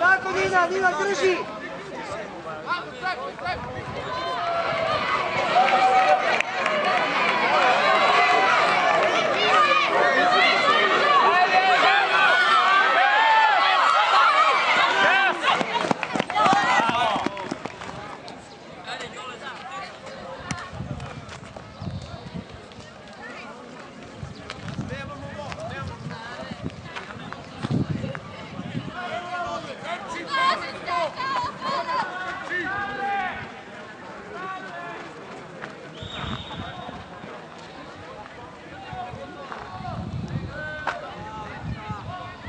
Tako Nina, Nina drži! Ajmo, sajmo, sajmo!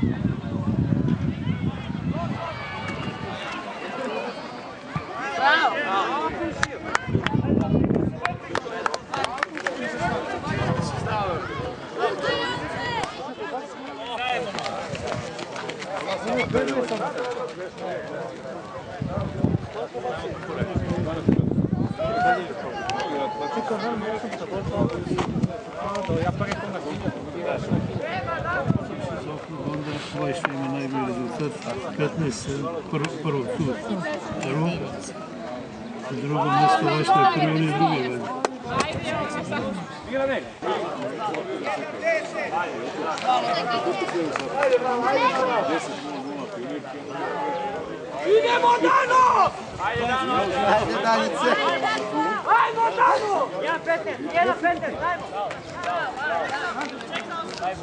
やっぱりこんなゴミだと思います。Vojska ima najbolji rezultat, 15 prvo, Drugo, drugo mjesto je prvo i drugo Idemo Dano! Ajde Dano! Ajde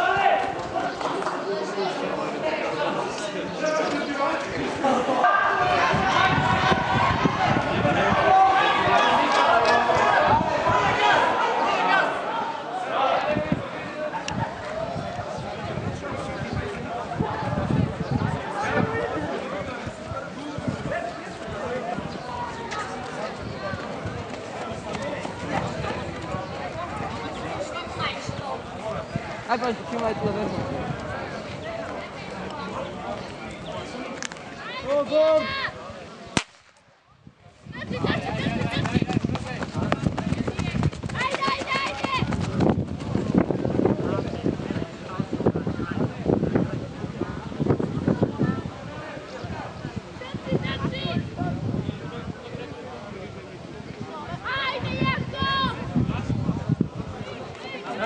Hai n e aici, mai la verba. Go, go!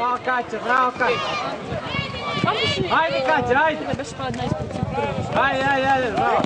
Verhaal Katja, verhaal Katja. Katje, Katja, hajde. Hajde, hajde, hajde, verhaal.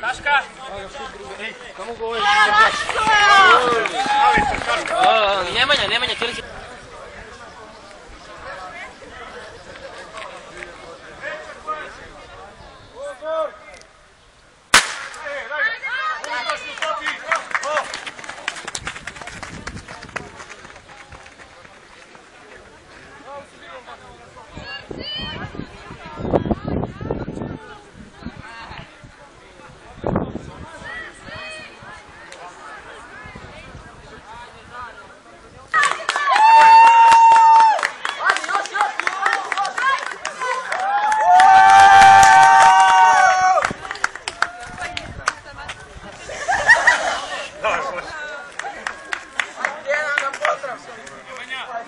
Taška! kamo Nemanja, Nemanja,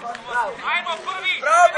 Bravo! Bravo!